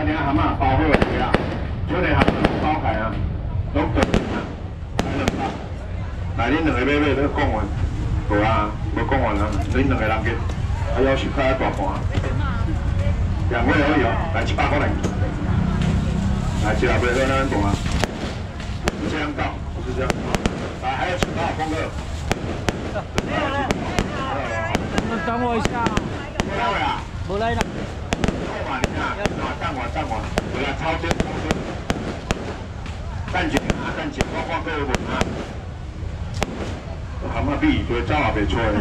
三条蛤蟆包好了对啦，春的蛤蟆包开啊，拢对啊，来两百。来，恁两个买买，你讲完，无啊，无讲完啊，恁两个人给，还要十块大盘，两位可以哦，来一百个人，来，其他不要那样懂啊，这样搞，就是这样，来，还有其他风格。等我一下。来啊？无来啦。你看，等我等我，回来超车超车。等一下啊，等一下，我看各位问啊。蛤蟆币，对，走也袂错的。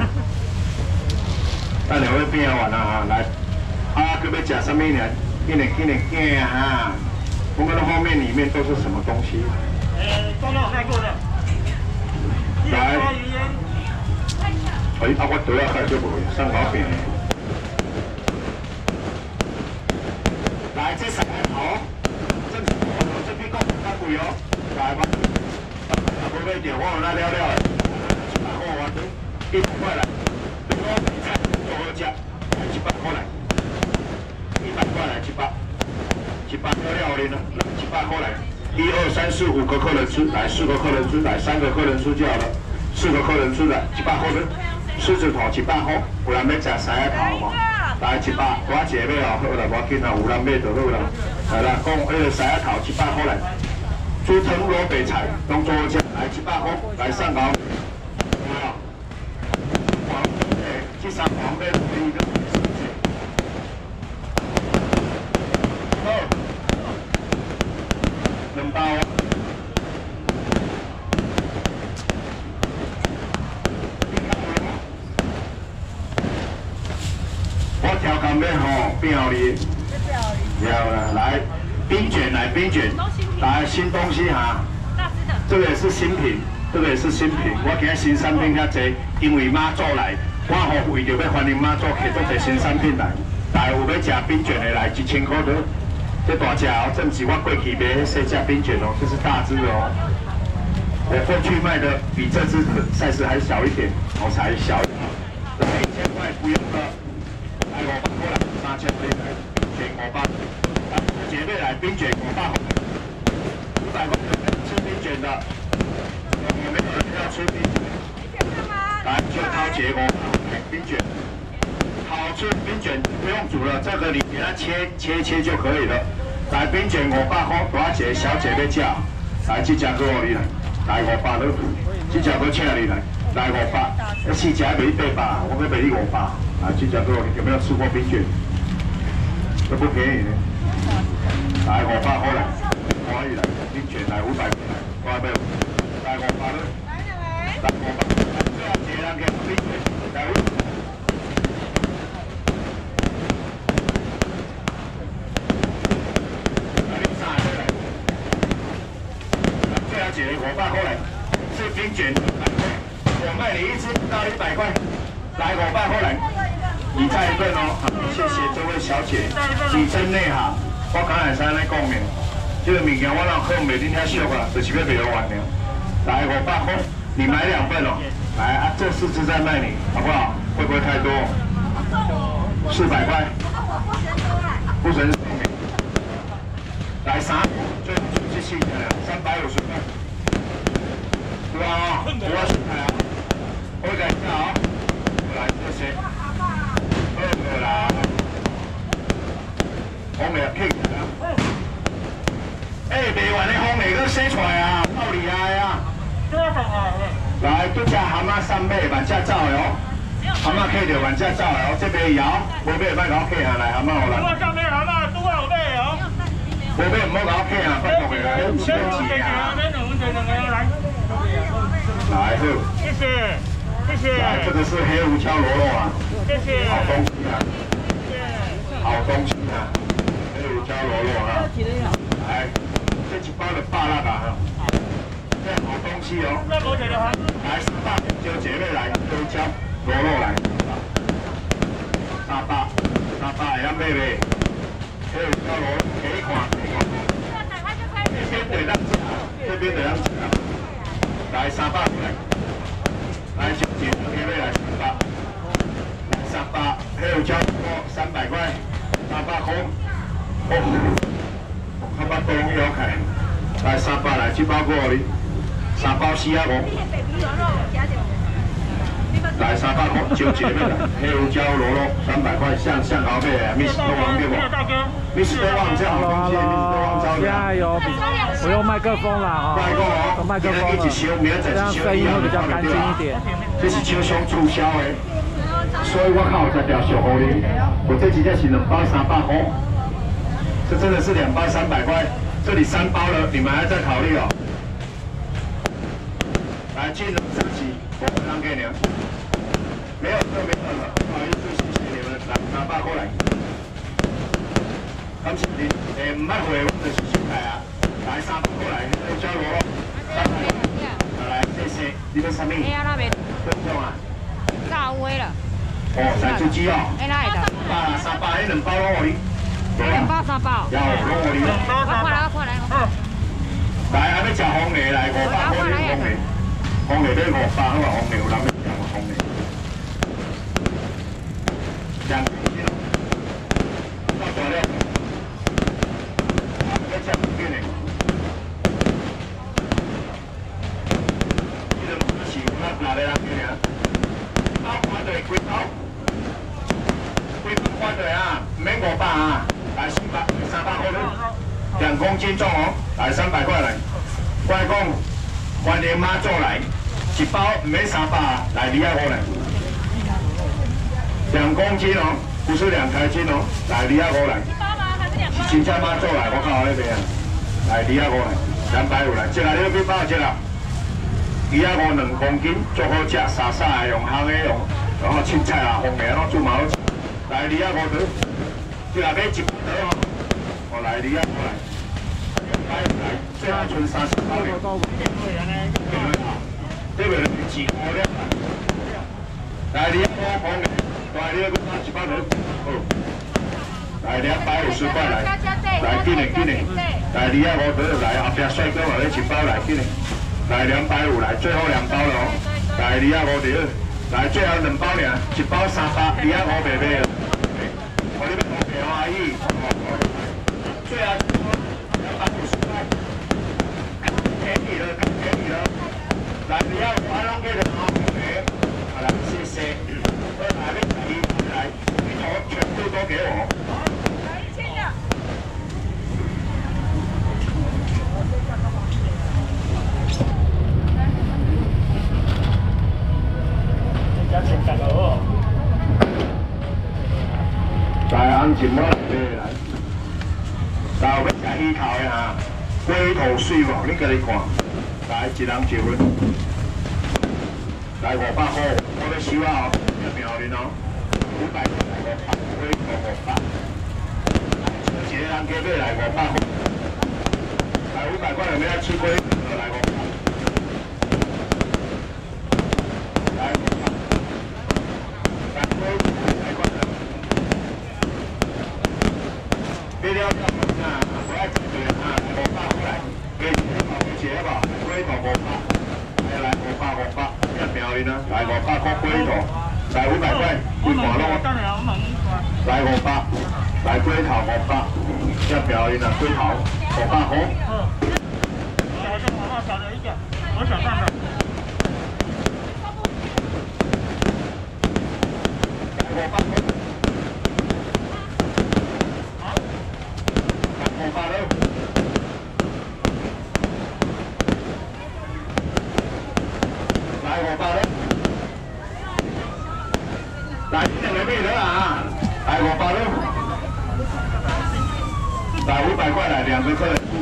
等两位变完啦哈，来，啊，佮要食什么呢？今年今年见哈，我们的画面里面都是什么东西？呃，刚刚开过的。来。哎，啊，我都要开就无，上好饼。来，这三个头，这这边讲较贵哦，来吧。啊，无买着，我有那了了的，一百块完成，一百块来。我菜做好食，来一百块来，一百块来一百，一百了了的呢，一百块来。一二三四五个客人吃，来四个客人吃，来三个客人吃就好了，四个客人吃来一百块的。狮子头一百块，有人要食狮子头无？来一百，我一个买哦，好啦，我紧啊，有人买就好啦。来啦，讲迄个狮子头一百块来，猪藤萝北菜当做食，来一百块来上高。黄诶，这三黄买一个。好，两包。准备好表里，有了，来冰卷，来冰卷，来新东西哈，这个也是新品，这个也是新品。我今日新产品较多，因为妈祖来，我好为着要欢迎妈祖，摕做些新产品来。大有要食冰卷的来一千块的，这大只哦，这不是我过去买的小只冰卷哦，这是大只的哦。我过去卖的比这只 size 还小一点，我才小。来一千块不用了。五百过来，三千块来，冰卷五百，姐妹来冰卷五百，五百块吃冰卷的，有没有人要吃冰卷？来，就掏结果，冰卷，好吃冰卷不用煮了，这个你给它切切切就可以了。来，冰卷五百块，大姐小姐要叫，来这家。给我你来，来五百了，这家。我请你来，来五百，要四只卖八百，我要卖你五百。啊，这家。哥，有没有吃过冰卷？这不便宜的，来五百块来，可以来，冰卷来五百块，来没有？来五百了，来五百，这样子两个冰卷，来五。这样子五百块来，是冰卷，我卖你一只到一百块，来五百块来。你再一份哦，谢谢这位小姐，你真内行。我刚才在那讲明，这个物件我让客人每天听笑话，就是要卖完了。来五百块，你买两份哦。来啊，这四只在卖你，好不好？会不会太多？四百块。不准送你。来三，最最细的，三百五十块。对吧？五十块啊。我等一下啊。来这些。红梅客啊！哎，卖完的红梅都生出来啊，好厉害啊！来，这只蛤蟆三尾，万只走的哦。蛤蟆客着万只走的哦，这边摇，无买卖搞客啊，来蛤蟆好来。上面蛤蟆都好买哦。无买唔好搞客啊，不好的，有钱钱啊。来，好。谢谢，谢谢。这个是黑胡椒螺肉啊。谢谢。好东西啊！好东西啊！黑胡椒螺肉啊！来，这一包的八辣啊！这好东西哦！来，大就姐妹来，黑胡椒螺肉来。三百，三百也买呗。黑胡椒螺，几款？这边得让，这边得让。来三百来，来小姐姐妹来三百。三百，还有交三百块，三百块，哦。开，来三百来，七包过你，三包四啊五。来三百块，招姐妹来，黑胡椒螺肉三百块，像像高贝的，Miss 都王对不？Miss 都王这样好东西，Miss 都王招现在有我用麦克风啦，哈，有麦克风了，这样声音会比较干净一点。这是厂商促销的，所以我靠才调小红哩。我这几件是两包三百块，这真的是两包三百块，这里三包了，你们还在考虑哦？来，进入正题，我让给你。没有，没有了，不好意思，谢谢你们，来拿把过来。感谢你，诶，唔爱回，我就是小开啊，来三包过来，交罗咯。来，谢谢，你们什么？哎呀，那边。不用啊。炸乌了。哦，三只鸡哦。哎，哪里的？把三把，那两包拢。两包三包。要拢我哩。我过来，我过来。嗯。来，还要吃红梨来，五百块红梅。红梨对五包，好啊，红梨有人要吃红梨。两斤了，到多了，要吃几斤呢？你都不是我拿来让你呢？好，快点，快跑！快快点啊！免五百啊，来四百、三百块了，斤重哦，来三百块来。外公，欢迎妈做来，一包唔免三百，来二百块来。两公斤哦，不是两台斤哦。来，李亚哥来。一包吗？还是两包？新加坡做来，我靠那边啊。来，李亚哥来，两百五来。这个你要几包？这个。李亚哥两公斤，做好吃，沙沙的，用香的用，然后青菜啊、红梅咯，做毛。来，李亚哥得。这个买一包哦。我来，李亚哥来。来，最后剩三十包了。这边是几包了？来，李亚哥红梅。来，你个一百人，好，来两百五十块来，来给你给你，来你啊我得来后边帅哥来一包来给你，来两百五来，最后两包了哦，来你啊我得，来最后两包呢，一包三百，你啊我白白，我这边我白阿姨，最后两百五十块，便宜了，便宜了，来你啊我让给你好，好了，谢谢，来。全部都给我。来一千的。加钱干哦。来安静嘛，来。来，我们吃鱼头的哈，龟头水无？你家己看。来，一人一份。来五百块，我咧收啊，要秒你哦。五百块五百，龟头五百，一个人加买来五百块，来五百块有没有吃亏龟？来五百，来五百，来龟来块的，别了不啊，不要吃贵啊，五百过来，给五钱吧，龟头五百，来来五百五百，要秒你呢，来五百块龟头。来五百块，龟头咯。来五百，来龟头五百，要表演的最好，手放红。嗯。小的好好，小的一点，我想看看。五百块。好。五百六。来五百六。来，两个妹的啊！来，我包了。来五百块来，两个客人出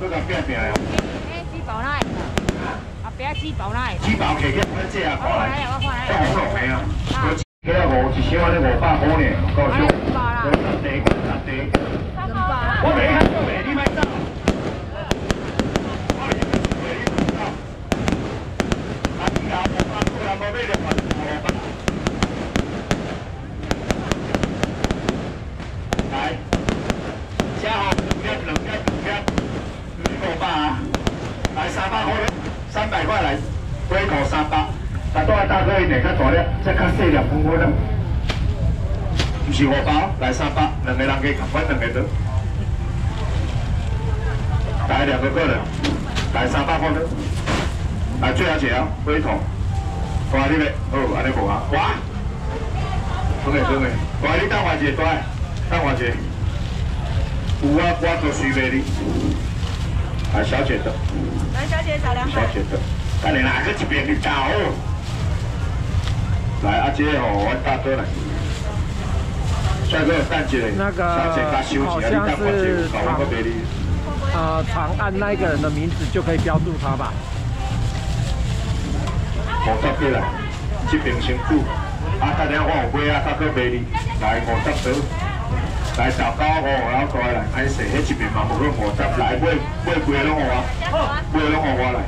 搁个变变哦。哎，鸡包奶。啊，别鸡包奶。鸡包客客，我这下看来。我红龙的啊。我这个五百块呢，够少。十地，十地。我没看过嘞，你买走。来，加好两片，两片，两片，五百啊！来三百块，来，龟头三百。来，多大哥一点，较大粒，再较细粒，分分了。不是五包，来三百，两个人给砍，分两个多。来两个客人，来三百块的，来最后一个龟头，大粒的，好，安尼无啊？哇！真的真的，大你等我一下，大，等我一下。有啊，我做水卖你。来小姐的。来小姐找两百。小姐的，等你哪个一边去找？来阿姐哦，我大哥来。帅哥，等一下。那个好像是长。呃，长按那一个人的名字就可以标注他吧。五十几啦，这边先付。啊，大家我有买啊，大哥卖你，来五十多，来十九五，然后过来，歹势，迄一边嘛无去五十，来买买几个拢我，买拢我我来。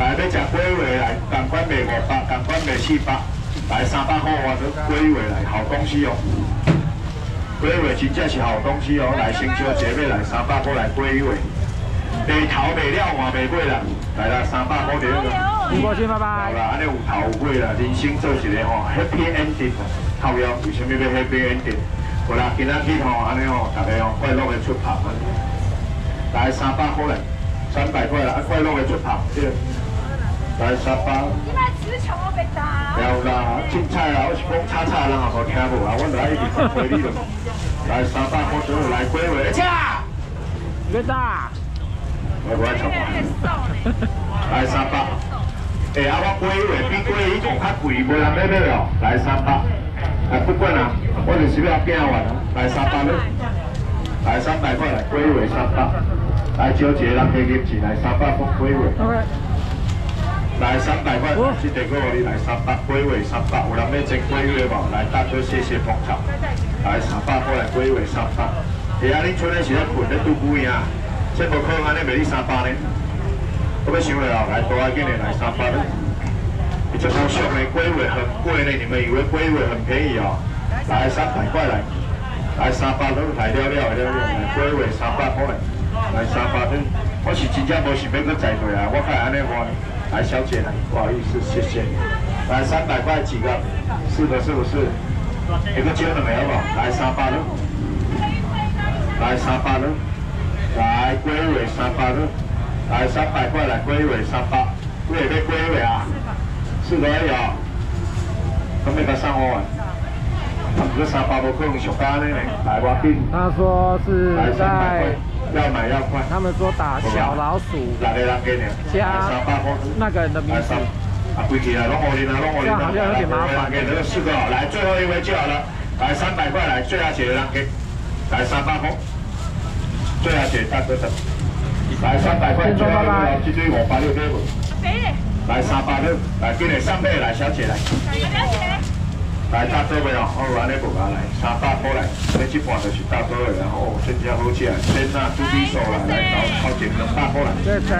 来要食龟尾来，港关卖五百，港关卖四百，来三百块我都龟尾来，好东西哦。龟尾真正是好东西哦，来新椒姐妹来三百块来龟尾，卖头卖了换卖尾啦，来啦三百块点个，唔过先拜拜。好啦，安尼有头有尾啦，人生做一个吼 happy ending，靠腰为什么要 happy ending？好啦，今仔日吼安尼吼，大家吼快乐的出拍，来三百块来，三百块啦，啊快乐的出拍，对，来三百。有啦，凊彩啦，我是讲炒菜人也无听无啊，我来一直回你咯。来三百块左右来几位？吃。别打。我不爱炒来三百。哎，啊，我几位比几位伊仲较贵，无人买买哦。来三百。来不管啦，我就是要变完啊。来三百咯。来三百块来几位三百。来招一个人加入钱来三百块几位。来三百块，这地个我你来三百，龟尾三百，有人要整龟尾无？来大哥谢谢捧场，来三百块来龟尾三百。哎呀，你村里是咧困咧拄不样？这无可能安尼卖你三百呢？我要想了哦，来多啊，今年来三百呢。这么俗的龟尾很贵呢，你们以为龟尾很便宜哦？来三百块来，来三百都来了了了了，来龟尾三百块来，来三百都，我是真正无想要去在队啊，我看安尼话。来，小姐，不好意思，谢谢。来，三百块几个？是的，是不是？一个接了没有？来，三八六。来，三八六。来，龟尾三八六。来，三百块来，龟尾三八。龟尾龟尾啊？是的，有。准备个三五万。他们这三八不可能上班的呢。来，我定。他说是在。要买要快，他们说打小老鼠加那个人的名字，啊，贵起来，弄我哩啦，弄我哩啦，好像有点麻烦。给这个四个，来最后一位就好了，来三百块，来最后姐让给，来三百块，最后姐大哥的，来三百块，最后一这堆五百六对不？来三百六，来给你三倍，来小姐来。来大多的哦，好安尼无下来，三百块来，你这盘就是大多的，然后真正好吃啊，鲜啊，猪皮酥啦，来到靠近两百块来。谢谢。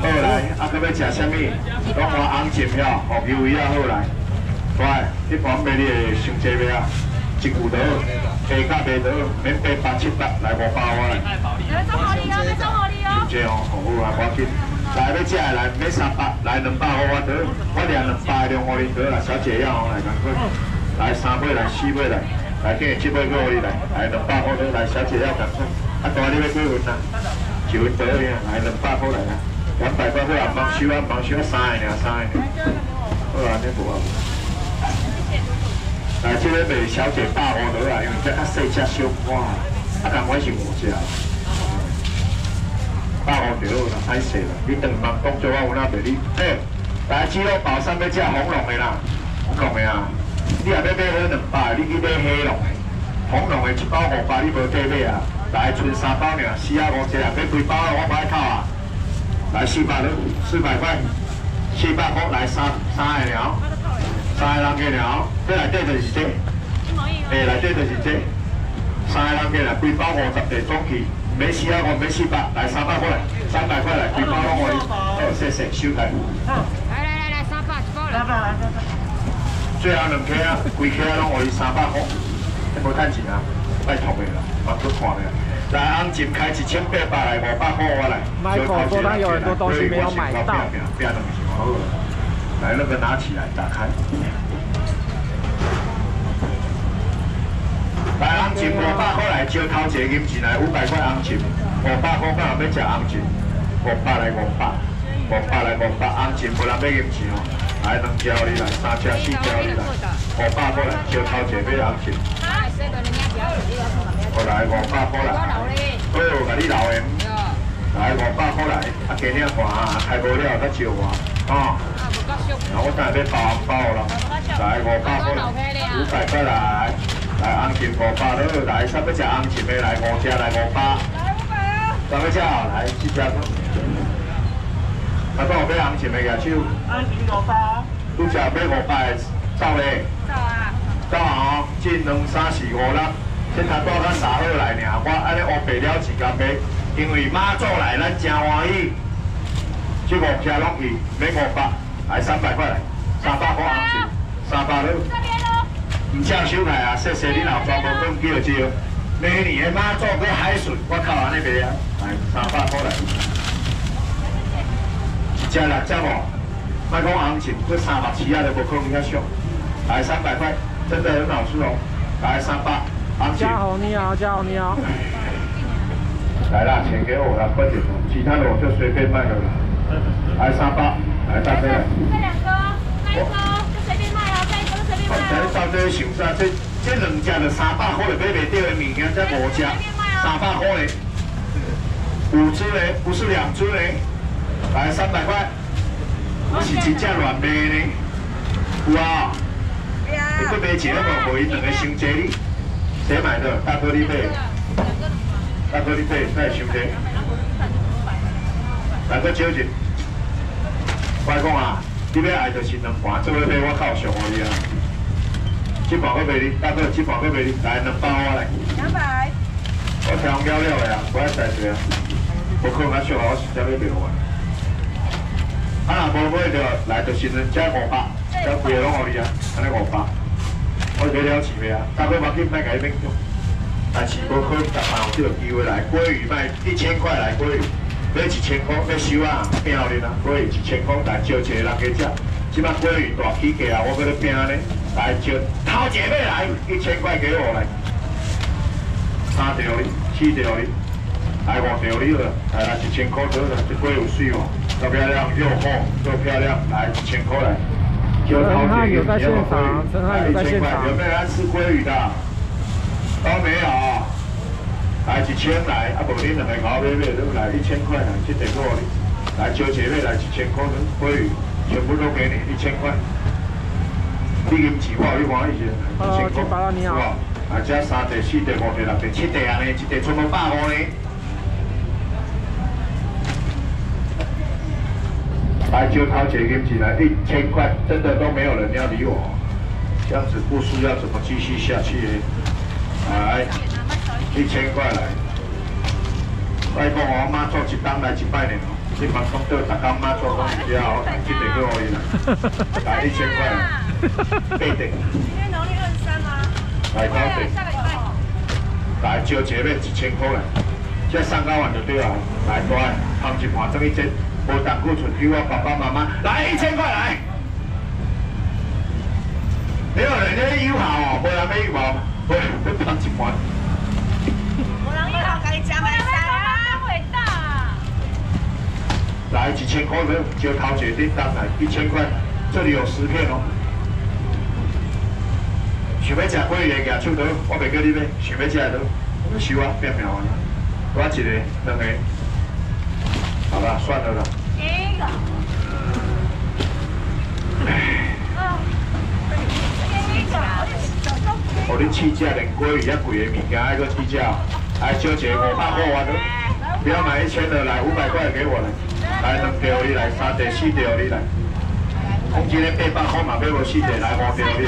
好来，啊，佮要食啥物？讲我红鲫了，红鱿鱼啊，好来。来，你盘卖你的上济味啊，一骨头，下甲白头，免八八七八，来五百块来。来做好你哦，来做好你哦。这哦，好啊，赶紧。来要吃的来，买三百，来两百块我得，我量两百两五零得啦，小姐要来赶快，来三杯来四杯来，来今日七杯给我来，来两百五得来，小姐要赶快，啊大你要几份啊？一份得呀，来两百块来啦，两百块好啊，忙收啊，忙收啊，三个呢，三个呢，好啊，你无啊？来这个卖小姐百五得啦，因为这较细只小款，啊，赶快是五只。百五就好啦，太细啦！你两万讲做我有哪卖你？哎，大家知道宝山要吃红龙的啦，红龙的啊！你也要买好两百，你去买黑龙的，红龙的一包五百，你无得买啊！来，剩三包尔，四啊五只啊，买几包啊？我买套啊！来四百六，四百块，四百块来三三个了，三个人计了，这内底就是这，诶，内底就是这，三个人计了，规包五十个总起，每四啊五，每四百，来三百块来，三百块来，规包拢我，好，谢谢，收台。来来来来，三百一包来了。来来，最后两客啊，规客啊拢我三百块，无趁钱啊，拜托你啦，我去看的。来，红金开一千八百来，五百块我来。Michael 说他有很多东西没有买到不要东西，好了。来，那个拿起来，打开。五百块来，招头一个银钱来，五百块红金，五百块干人要吃红金，五百来五百，五百来五百，红金无人要银钱哦。来，两条你来，三条四条你来，五百块来，招头一个要红金，我来五百块来，我老嘞。好，甲你留的。哟，来五百块来，啊，今日看啊，开无了再招我，哦。啊，不够俗。然后我等下要包红包了，来五百块，五百块来，来红钱五百了，来啥要食红钱的来五只来五百，啥要食哦？来七只个，啊，帮我买红钱的举手，安吉有包，拄只买五百的走咧，走啊！走啊哦，进两三四五六，先头多较三好来尔，我安尼乌白了钱甲买，因为妈祖来咱真欢喜，这五只拢去买五百，来三百块来，三百块红钱，三百了。正收台啊！谢谢你老庄无讲叫招。明年的妈做个海巡，我靠安尼卖啊！来三百块来，食六只无？莫讲行情，这三百起啊都无可能遐俗。来三百块，真的很好吃哦。来三百，红钱嘉。豪你好，嘉豪你好。来啦，钱给我了，快点，其他的我就随便卖了啦。来三百，来大飞来。这两个，那一个一个就随便我卖哦。这到底想啥？这这两只就三百块就买袂到的物件，这五只三百块嘞，五只嘞，不是两只嘞，来三百块，是真正乱卖呢，有啊，你去买一个无，无伊两个伤济你，谁买的？大哥你买，大哥你买，再伤济，来个少一，我讲啊，你要爱就是两盘，做伙买我靠上你啊。这盘要卖你，大哥，这盘要卖你，来两包我来。两百。我听了了的啊，我爱在这啊，我可能啊，俗啊，我实在要卖我。啊，若无买着，来就是人家五百，这规个拢互你啊，安尼五百。我买了钱未啊？大哥，我去卖给你。但是无可能十万有这个机会来，鲑鱼卖一千块来鲑鱼，买一千块要收啊，拼互你啊，鲑鱼一千块来招一个人去食。即摆鲑鱼大起价啊，我搁咧拼呢，来招头一个来一千块给我来。三条哩，四条哩，来五条哩了，来来一千块得了，这龟有水哦，够漂亮，又好又漂亮，来一千块来。就头陈汉有在现场来陈汉有在现场有没有人吃鲑鱼的？都没有。来一千来，啊无你两个搞买买都来一千块来，这得给我哩。来招姐妹来一千块的鲑鱼，全部都给你一千块。你银钱我有你欢喜些，一千块。金巴拉你好是吧？啊，这三地、四地、五地、六地、七地安尼，一地全部百五呢。来就掏钱给起来，一千块，真的都没有人要理我，这样子不输要怎么继续下去？来，一千块来。我讲我妈做一单来一百年哦，你别讲对，大家妈做讲是啊，这地给我哩啦，来一千块来，八地。今天农历二十三吗？来下个礼拜。来招姐妹一千块来，这三九万就对了，来过来，放一盘这一千，无胆固醇，给我爸爸妈妈来一千块来。没有人家友好哦，无人要友好，不不放一盘。我让一号给你加买三啊！伟大啊！来一千块的，就掏姐订单来一千块，这里有十片哦。想要吃鲑鱼的举手刀，我袂叫你买，想要吃的刀，我们收啊，变秒啊。我一个，两个，好了，算了啦。一个。啊。一个。哦，你试价连鲑鱼遐贵的物件，还搁试价，来招一个五百块完了，不要买一千的，来五百块给我来，来两条你来，三条四条你来，讲今天八百块嘛，买无四个来五条你。